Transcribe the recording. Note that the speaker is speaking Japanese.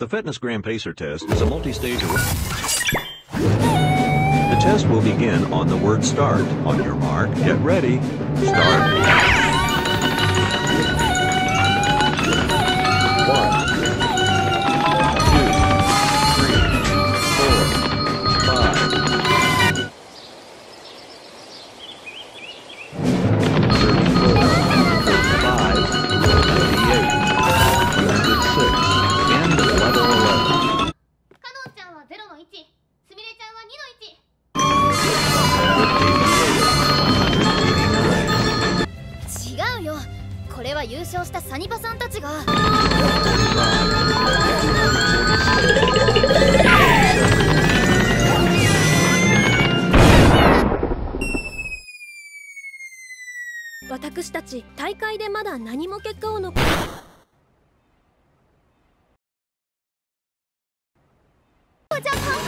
The Fitness Grand Pacer test is a multi-stage The test will begin on the word start. On your mark, get ready, start. れは優勝したサニバさんたちが。私たち大会でまだ何も結果を残じゃあ